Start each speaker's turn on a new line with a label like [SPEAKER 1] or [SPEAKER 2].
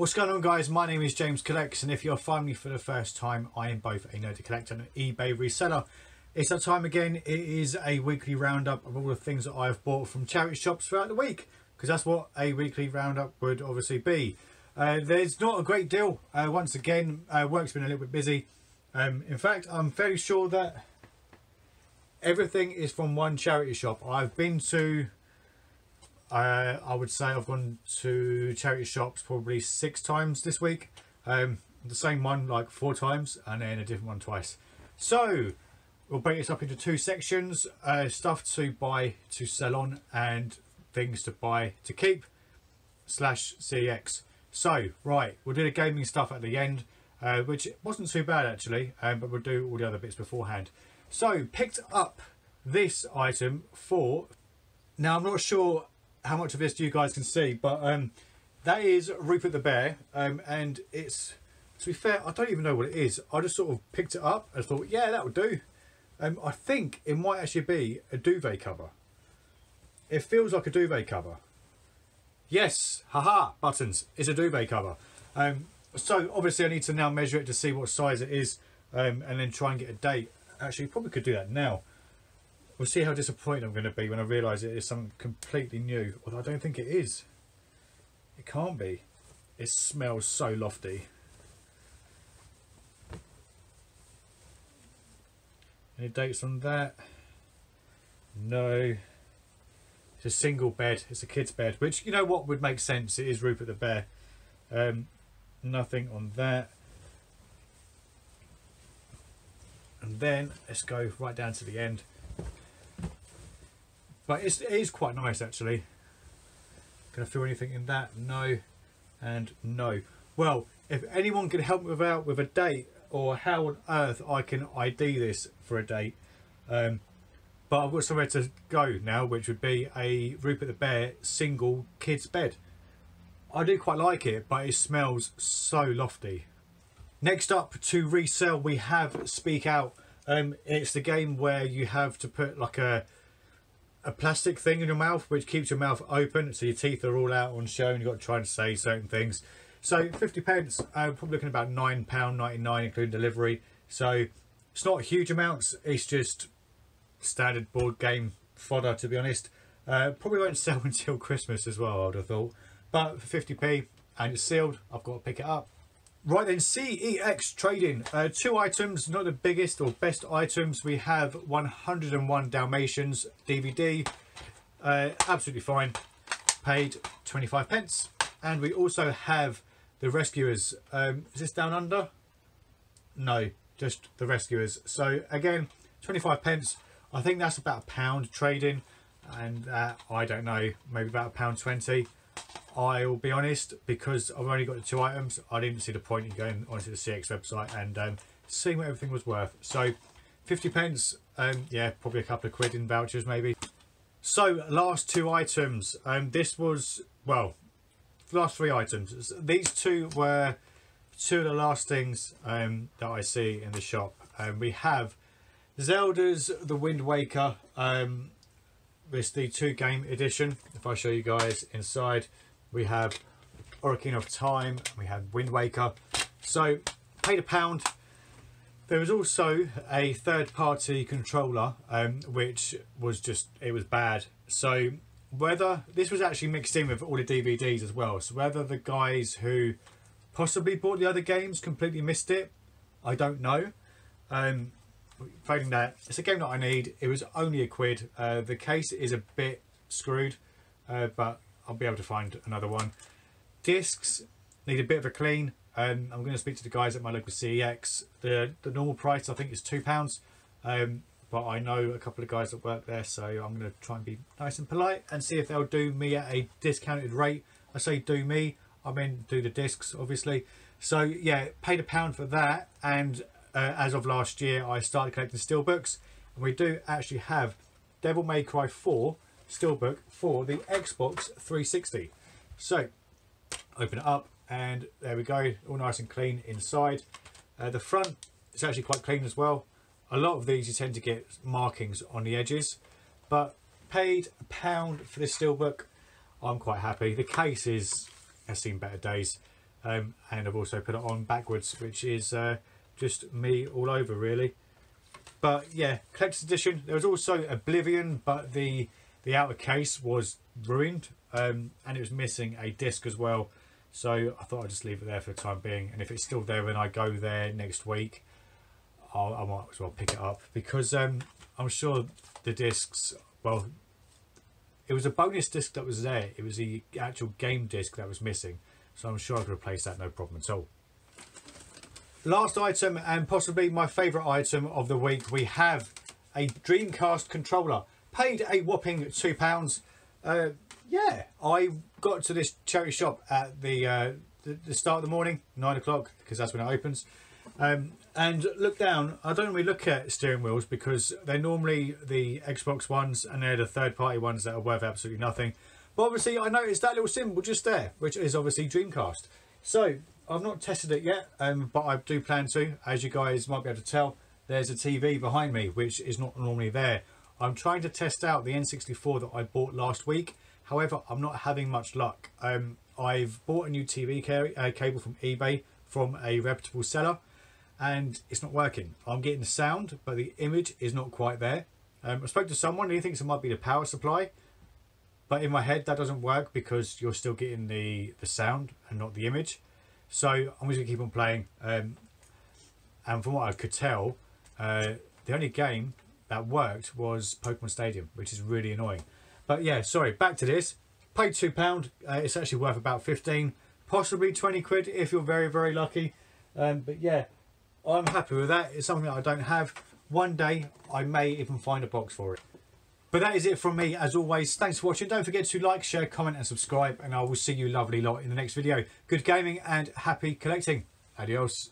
[SPEAKER 1] What's going on guys, my name is James Collects and if you're finding me for the first time, I am both a Nerdy Collector and an eBay reseller. It's that time again, it is a weekly roundup of all the things that I've bought from charity shops throughout the week. Because that's what a weekly roundup would obviously be. Uh, there's not a great deal, uh, once again, uh, work's been a little bit busy. Um, in fact, I'm fairly sure that everything is from one charity shop. I've been to uh, I would say I've gone to charity shops probably six times this week. Um, the same one like four times and then a different one twice. So we'll break this up into two sections. Uh, stuff to buy to sell on and things to buy to keep slash CEX. So right, we'll do the gaming stuff at the end. Uh, which wasn't too bad actually, um, but we'll do all the other bits beforehand. So picked up this item for now I'm not sure how much of this do you guys can see, but um, that is Rupert the Bear, um, and it's to be fair, I don't even know what it is. I just sort of picked it up and thought, yeah, that would do. Um, I think it might actually be a duvet cover. It feels like a duvet cover. Yes, haha, buttons. It's a duvet cover. Um, so obviously I need to now measure it to see what size it is um, and then try and get a date. Actually, probably could do that now. We'll see how disappointed I'm going to be when I realise it is something completely new. Although I don't think it is. It can't be. It smells so lofty. Any dates on that? No. It's a single bed. It's a kid's bed. Which, you know what, would make sense. It is Rupert the Bear. Um, nothing on that. And then, let's go right down to the end. But it's, it is quite nice actually. Can I feel anything in that? No. And no. Well, if anyone can help me out with a date or how on earth I can ID this for a date. Um, but I've got somewhere to go now, which would be a Rupert the Bear single kids bed. I do quite like it, but it smells so lofty. Next up to resell, we have Speak Out. Um, it's the game where you have to put like a a plastic thing in your mouth which keeps your mouth open so your teeth are all out on show and you've got to try and say certain things. So 50 pence i'm probably looking about nine pound 99 including delivery. So it's not huge amounts it's just standard board game fodder to be honest. Uh, probably won't sell until christmas as well i'd have thought. But for 50p and it's sealed i've got to pick it up Right then, CEX Trading. Uh, two items, not the biggest or best items. We have 101 Dalmatians DVD. Uh, absolutely fine. Paid 25 pence. And we also have the Rescuers. Um, is this down under? No, just the Rescuers. So again, 25 pence. I think that's about a pound trading. And uh, I don't know, maybe about a pound 20. I'll be honest, because I've only got the two items, I didn't see the point in going onto the CEX website and um, seeing what everything was worth. So 50 pence, um, yeah, probably a couple of quid in vouchers maybe. So last two items, um, this was, well, last three items. These two were two of the last things um, that I see in the shop. Um, we have Zelda's The Wind Waker. Um, the two game edition. If I show you guys inside, we have Ocarina of Time, we have Wind Waker. So paid a pound. There was also a third party controller, um, which was just, it was bad. So whether, this was actually mixed in with all the DVDs as well. So whether the guys who possibly bought the other games completely missed it, I don't know. Um, failing that, it's a game that I need. It was only a quid. Uh, the case is a bit screwed, uh, but I'll be able to find another one. Discs need a bit of a clean. Um, I'm going to speak to the guys at my local CEX. The the normal price I think is two pounds, um, but I know a couple of guys that work there, so I'm going to try and be nice and polite and see if they'll do me at a discounted rate. I say do me, I mean do the discs obviously. So yeah, paid a pound for that, and uh, as of last year, I started collecting steelbooks, and we do actually have Devil May Cry 4 steelbook for the Xbox 360. So open it up and there we go, all nice and clean inside. Uh, the front is actually quite clean as well. A lot of these you tend to get markings on the edges, but paid a pound for this steelbook. I'm quite happy. The case is has seen better days. um, and I've also put it on backwards which is uh, just me all over really but yeah collector's edition there was also Oblivion but the the outer case was ruined um, and it was missing a disc as well. So I thought I'd just leave it there for the time being. And if it's still there when I go there next week I'll, I might as well pick it up. Because um, I'm sure the discs well it was a bonus disc that was there. It was the actual game disc that was missing. So I'm sure I could replace that no problem at all. Last item and possibly my favourite item of the week we have a Dreamcast controller paid a whopping two pounds. Uh, yeah I got to this charity shop at the, uh, the, the start of the morning nine o'clock because that's when it opens. Um, and look down I don't really look at steering wheels because they're normally the Xbox ones and they're the third party ones that are worth absolutely nothing. But obviously I noticed that little symbol just there which is obviously Dreamcast. So I've not tested it yet um, but I do plan to. As you guys might be able to tell there's a TV behind me which is not normally there I'm trying to test out the N64 that I bought last week however I'm not having much luck um, I've bought a new TV uh, cable from eBay from a reputable seller and it's not working. I'm getting the sound, but the image is not quite there. Um, I spoke to someone and he thinks it might be the power supply, but in my head that doesn't work because you're still getting the, the sound and not the image. So I'm just going to keep on playing. Um, and from what I could tell, uh, the only game that worked was Pokemon Stadium, which is really annoying. But yeah, sorry, back to this. Paid £2, uh, it's actually worth about 15 possibly 20 quid if you're very, very lucky. Um, but yeah, I'm happy with that. It's something that I don't have. One day I may even find a box for it. But that is it from me as always. Thanks for watching. Don't forget to like, share, comment and subscribe. And I will see you lovely lot in the next video. Good gaming and happy collecting. Adios.